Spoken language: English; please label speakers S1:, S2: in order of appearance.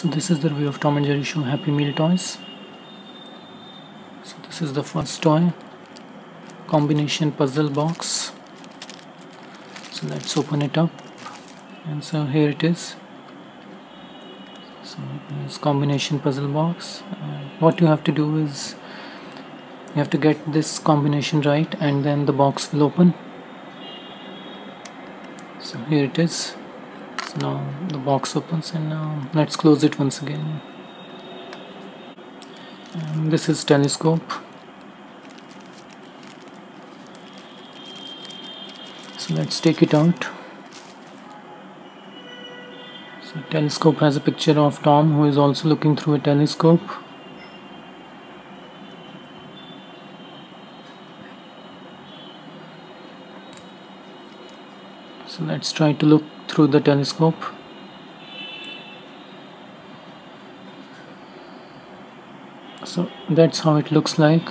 S1: so this is the review of Tom and Jerry show Happy Meal toys. So this is the first toy. Combination puzzle box. So let's open it up. And so here it is. So this combination puzzle box. Uh, what you have to do is you have to get this combination right and then the box will open. So here it is so now the box opens and now let's close it once again. And this is telescope. So let's take it out. So telescope has a picture of Tom who is also looking through a telescope so let's try to look through the telescope. So that's how it looks like